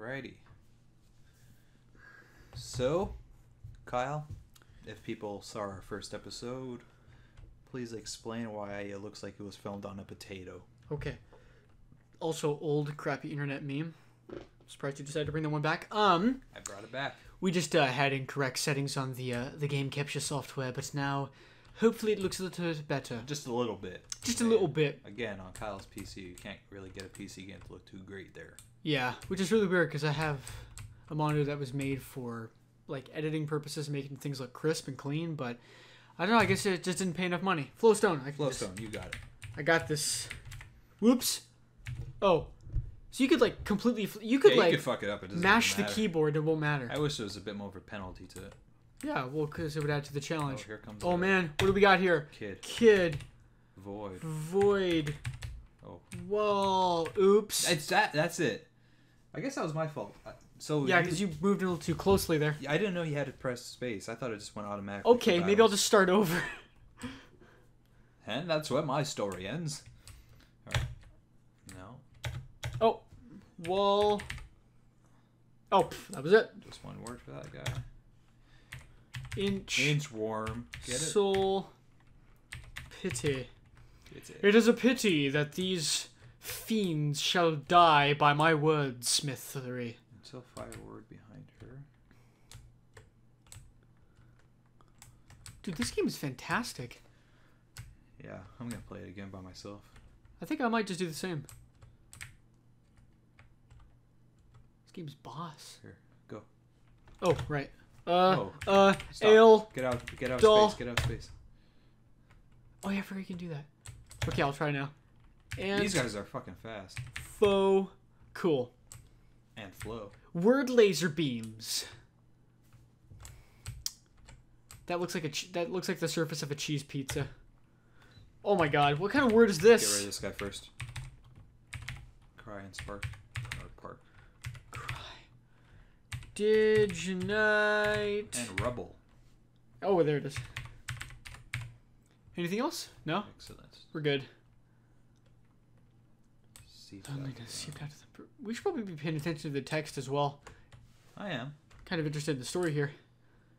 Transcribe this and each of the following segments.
Alrighty. So, Kyle, if people saw our first episode, please explain why it looks like it was filmed on a potato. Okay. Also, old crappy internet meme. Surprised you decided to bring that one back. Um, I brought it back. we just uh, had incorrect settings on the uh, the game capture software, but now, hopefully, it looks a little bit better. Just a little bit. Just a little bit. Again, on Kyle's PC, you can't really get a PC game to look too great there. Yeah, which is really weird because I have a monitor that was made for like editing purposes, making things look crisp and clean. But I don't know. I guess it just didn't pay enough money. Flowstone. I just- Flowstone, you got it. I got this. Whoops. Oh, so you could like completely. You could yeah, like you could fuck it up. It doesn't mash the keyboard. It won't matter. I wish there was a bit more of a penalty to it. Yeah, well, because it would add to the Oh, challenge. here comes Oh man, what do we got here? kid. Kid, Void. void, Oh, wall. Oops. it's that. That's it. I guess that was my fault. Uh, So Yeah, because you moved a little too closely there. I didn't know you had to press space. I thought it just went automatically. Okay, maybe I'll just start over. And that's where my story ends. No, Oh, wall. Oh, that was it. just one word for that guy. Inch. Inchworm. Get it? Soul. Pity. It's it. It is a pity that these fiends shall die by my words, Smithery. Until fire word behind her. Dude, this game is fantastic. Yeah, I'm gonna play it again by myself. I think I might just do the same. This game's boss. Here, go. Oh, right. Uh, Oh, uh, stop. ale. Get out! Get out of space! Get out of space! Oh, yeah, I forgot you can do that. Okay, I'll try now. And These guys are fucking fast faux cool. and flow. Word laser beams. That looks like a that looks like the surface of a cheese pizza. Oh my god, what kind of word is this? Get rid of this guy first. Cry and spark. Or park. Diginite. And rubble. Oh, there it is. Anything else? No, Excellent. we're good. Loneliness, seeped out of the- We should probably be paying attention to the text as well. I am. Kind of interested in the story here.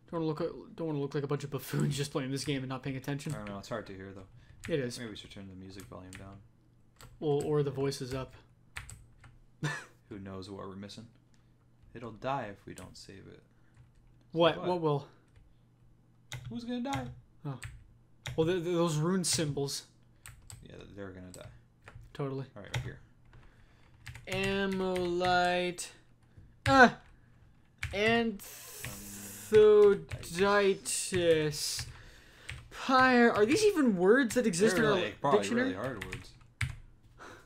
Don't want to look. Don't want to look like a bunch of buffoons just playing this game and not paying attention. I don't know. It's hard to hear though. It is. Maybe we should turn the music volume down. Well, or the voices up. Who knows what we're missing? It'll die if we don't save it. What? What? What will? Who's gonna die? Oh. Well, th th- those rune symbols. Yeah, they're gonna die. Totally. All right, right here. Ammolite. Ah! Anthoditis. Pyre. Are these even words that exist They're in really, our probably dictionary? really hard words.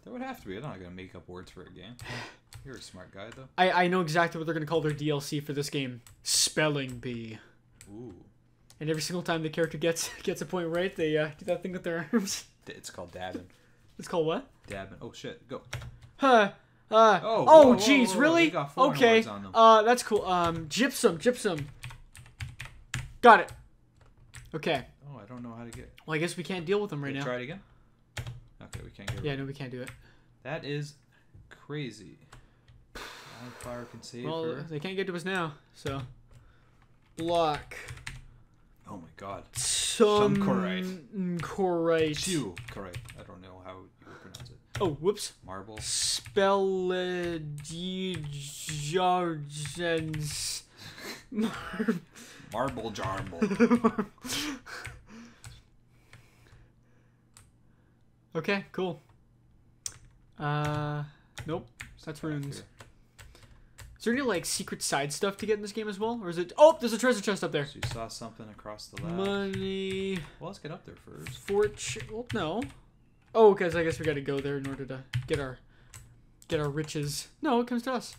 There would have to be. They're not gonna make up words for a game. You're a smart guy though. I, I know exactly what they're going to call their DLC for this game. Spelling bee. Ooh, And every single time the character gets gets a point right, they uh, do that thing with their arms. it's called dabbing. It's called what? Dabbing. Oh shit, go. Huh. Uh, Oh, oh, whoa, whoa, jeez, whoa, whoa, really? they got foreign Okay. Uh, that's cool. Um, gypsum, gypsum. Got it. Okay. Oh, I don't know how to get. Well, I guess we can't deal with them right now. Try it again. Okay, we can't get. Yeah, of no, we can't do it. That is crazy. Wildfire can save Well, her. they can't get to us now, so. Block. Oh my god. Some correct. correct. Chew. Correct. I don't know how you would pronounce it. Oh, whoops. Marble. Speledigens. Marble jarble. okay, cool. Uh, nope. That's runes. Is there any like secret side stuff to get in this game as well, or is it? Oh, there's a treasure chest up there. So you saw something across the lab. Money, Well, let's get up there first. fortune. Well, no. Oh, because I guess we got to go there in order to get our get our riches. No, it comes to us.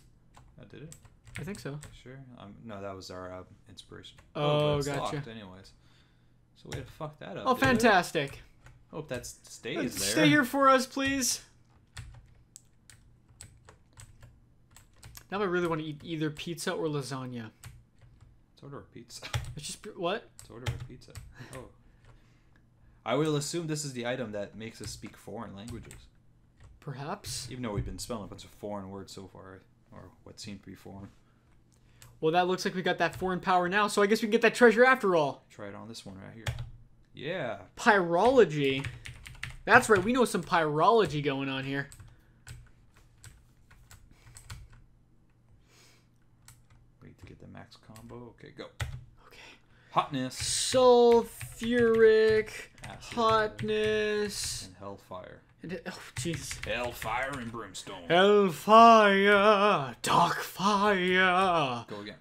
I did it. I think so. Sure. Um, no, that was our uh, inspiration. Oh, it's gotcha. locked anyways. So we had to fuck that up. Oh, fantastic. we? Fantastic. Hope that stays there. Stay here for us, please. Now I really want to eat either pizza or lasagna. Let's order a pizza. It's just what? Let's order a pizza. Oh. I will assume this is the item that makes us speak foreign languages. Perhaps. Even though we've been spelling a bunch of foreign words so far, or what seemed to be foreign. Well, that looks like we got that foreign power now, so I guess we can get that treasure after all. Try it on this one right here. Yeah. Pyrology. That's right, we know some pyrology going on here. Wait to get the max combo. Okay, go. Okay. Hotness Sulfuric, Acid. hotness. and hellfire. and- Oh, jeez. Hellfire and brimstone. Hellfire, dark fire, Go again.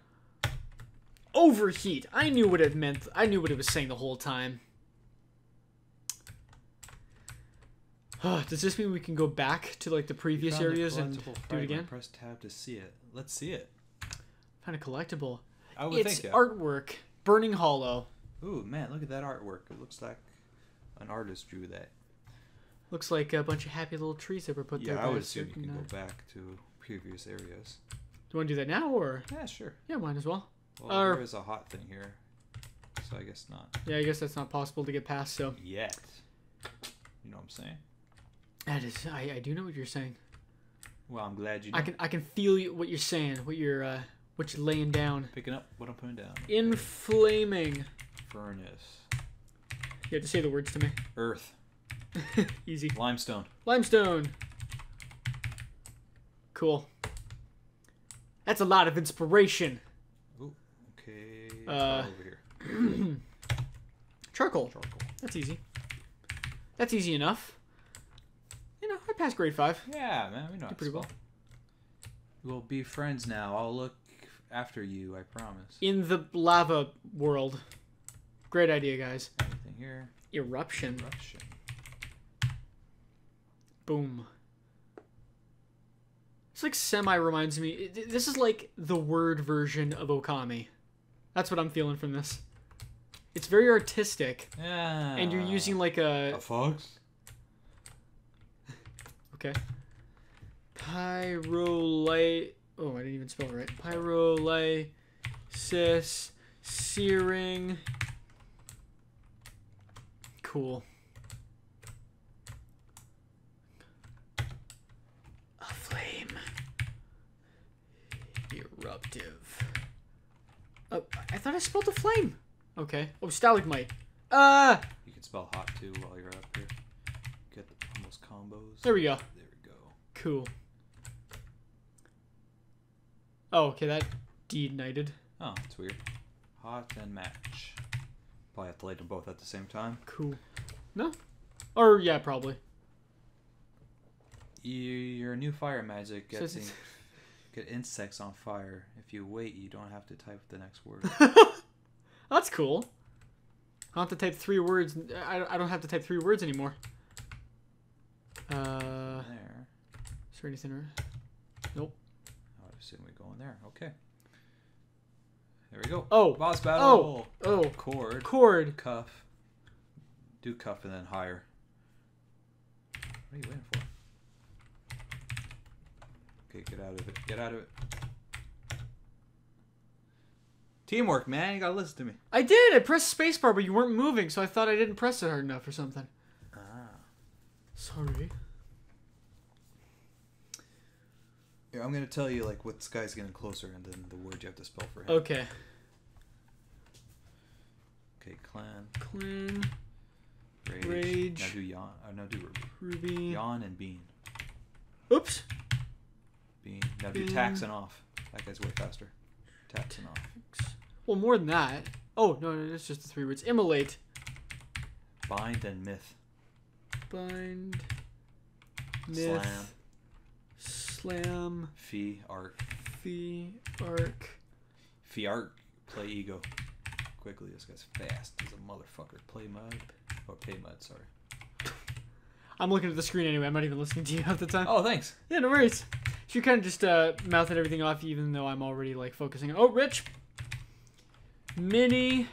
overheat. I knew what it meant. I knew what it was saying the whole time. Does this mean we can go back to like the previous areas and do it again? Press tab to see it. Let's see it. Find a collectible. I would It's think artwork. Burning Hollow. Ooh, man, look at that artwork. It looks like an artist drew that. Looks like a bunch of happy little trees that were put Yeah, there. I would assume you can uh, go back to previous areas. Do you want to do that now, or Yeah, sure. yeah, might as well. Well, Or- there is a hot thing here, so I guess not Yeah, I guess that's not possible to get past. So yet. You know what I'm saying? That is, I, I do know what you're saying. Well, I'm glad you. Know. I can I can feel you, what you're saying, what you're uh, what you're laying down. picking up what I'm putting down. Inflaming. Furnace, You have to say the words to me. earth, Easy. limestone. Limestone. Cool. That's a lot of inspiration. Ooh, Okay. Uh, over here. Charcoal. Charcoal. That's easy. That's easy enough. You passed grade five. Yeah, man, we know. pretty well. We'll be friends now. I'll look after you. I promise. In the lava world. Great idea, guys. Anything here? Eruption. Eruption. Boom. It's like semi reminds me. This is like the word version of Okami. That's what I'm feeling from this. It's very artistic, Yeah. and you're using like a a fox. Okay. Pyrolite. Oh, I didn't even spell it right. Pyrolysis, searing. Cool. A flame. Eruptive. Oh, I thought I spelled a flame. Okay. Oh, stalagmite. Ah, You can spell hot too while you're up here. Get the, those combos. there we go. There we go. Cool. Oh, okay, that deignited. Oh, it's weird. Hot and match. Probably have to light them both at the same time. Cool. No? Or, yeah, probably. You, your new fire magic gets in, get insects on fire. If you wait, you don't have to type the next word. That's cool. I don't have to type three words. I, I don't have to type three words anymore. Uh, there. There anything? ar- I would assume we go in there. Okay. There we go. Oh. Boss battle. Oh. Oh, Cord. cord. Cuff. Do cuff and then higher. What are you waiting for? Okay, get out of it. Get out of it. Teamwork, man. You gotta listen to me. I did. I pressed spacebar, but you weren't moving, so I thought I didn't press it hard enough or something. Ah. Sorry. Here, I'm gonna tell you like what this guy's getting closer, and then the word you have to spell for him. Okay. Okay, clan, Clan, rage. Rage. Now do yawn. Uh, no, do ruby. Ruby. Yawn and bean. Oops. Bean. Now do Bean. tax and off. That guy's way faster. Tax and off. Well, more than that. Oh, no, no, it's just the three words. Immolate. Bind and myth. Bind. Myth. Slam. Slam. Fee. Arc. Fee. Arc. Fee art. Play ego. Quickly, this guy's fast. He's a motherfucker. Play mud. Or pay mud, sorry. I'm looking at the screen anyway. I'm not even listening to you at the time. Oh, thanks. Yeah, no worries. You're kind of just uh, mouthing everything off, even though I'm already like focusing. Oh, Rich. Mini.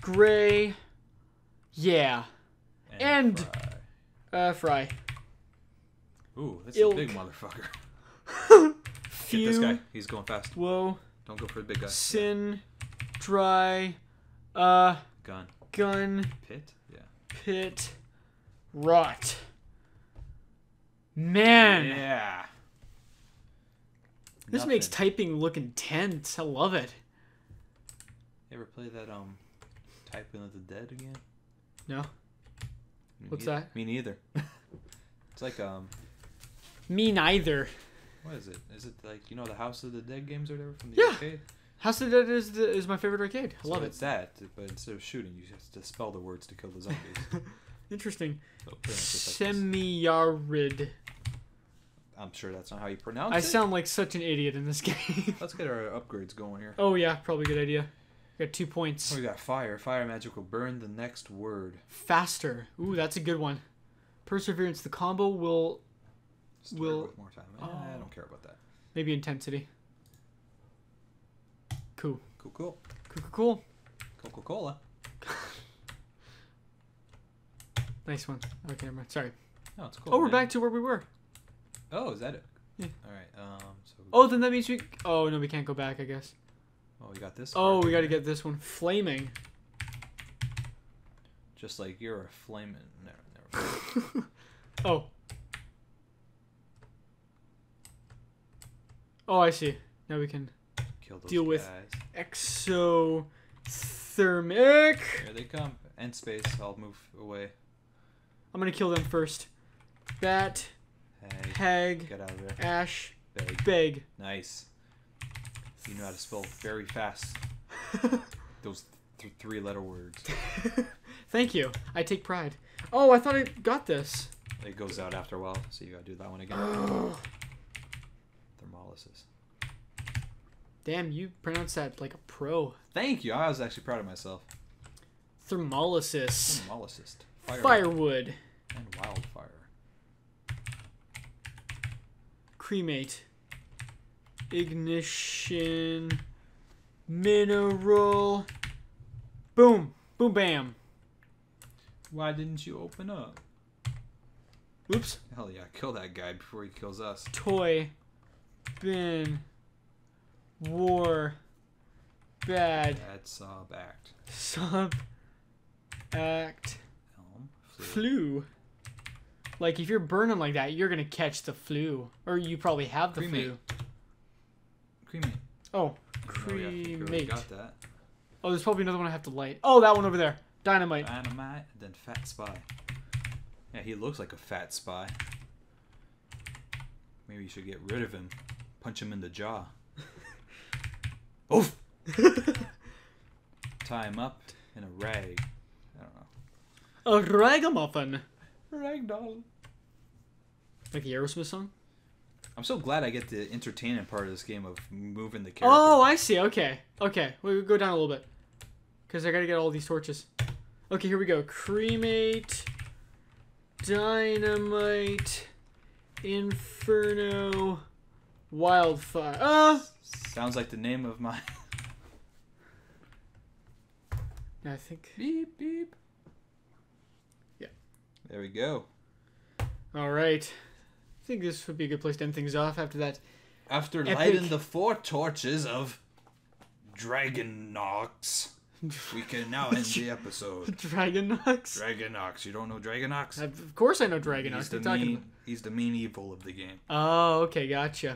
Gray. Yeah. And- fry. Uh, Fry. Ooh, that's Ilk. a big motherfucker. Get this guy. He's going fast. Whoa. Don't go for the big guy. Sin. Dry. Uh, Gun. gun. Pit? Yeah. Pit. Rot. Man. Yeah. This makes typing look intense. I love it. You ever play that um, Typing of the Dead again? No. Me What's that? Me neither. it's like um, Me neither. what is it? Is it like you know the House of the Dead games or whatever from the Yeah. arcade? House of the Dead is the, is my favorite arcade. I So love it. It's that, but instead of shooting, you have to spell the words to kill the zombies. Interesting. so pretty much just like this. Semi-yarid. I'm sure that's not how you pronounce I it. I sound like such an idiot in this game. Let's get our upgrades going here. oh yeah, probably a good idea. Got two points. Oh, we got fire. Fire magic will burn the next word. Faster. Ooh, that's a good one. Perseverance. The combo will Start Will- with more time. Eh, I Oh. don't care about that. maybe intensity. Cool. Cool, cool. Cool. Cool. cool. Coca Cola. Nice one. Okay, never mind. Sorry. Oh, it's cool. Oh, we're back to where we were. Oh, is that it? Yeah. All right. Um. So. Oh, then that means we. Oh no, we can't go back. I guess. Oh, we got this. Oh, we got to get this one. Flaming. Just like you're a flaming. Never, never. Oh. Oh, I see. Now we can Kill those Deal with- exothermic. Here they come. End space. I'll move away. I'm gonna kill them first. Bat, Hey, hag, get out of there. ash, Beg. beg. Nice. You know how to spell very fast. Those th- three-letter words. Thank you. I take pride. Oh, I thought I got this. It goes out after a while, so you gotta do that one again. Thermolysis. Damn, you pronounced that like a pro. Thank you. I was actually proud of myself. Thermolysis. Thermolysis. Fire Firewood. and wildfire. Cremate. Ignition. Mineral. Boom. Boom bam. Why didn't you open up? Oops. Hell yeah, kill that guy before he kills us. Toy. Bin. War. Bad. Bad sob act. Sub. Act. Elm. Flu. Flu. Like if you're burning like that, you're gonna catch the flu, or you probably have the Cremate. flu. Cremate. Oh, I know you have to- you already cremate. got that. Oh, there's probably another one I have to light. Oh, that one over there. Dynamite. Dynamite, then fat spy. Yeah, he looks like a fat spy. Maybe you should get rid of him. Punch him in the jaw. Oof! Tie him up in a rag. I don't know. A ragamuffin. Ragdoll. Like the Aerosmith song? I'm so glad I get the entertainment part of this game of moving the character. Oh, I see. Okay. Okay. We go down a little bit. Because I gotta get all these torches. Okay, here we go. Cremate. Dynamite. Inferno. Wildfire. Ah! Sounds like the name of my. I think. beep beep. Yeah. There we go. Alright. I think this would be a good place to end things off after that. After Epic. lighting the four torches of Dragonox, we can now end the episode. Dragonox? Dragonox. You don't know Dragonox? Of course I know Dragonox. He's the are you talking main. He's the main evil of the game. Oh, okay, gotcha.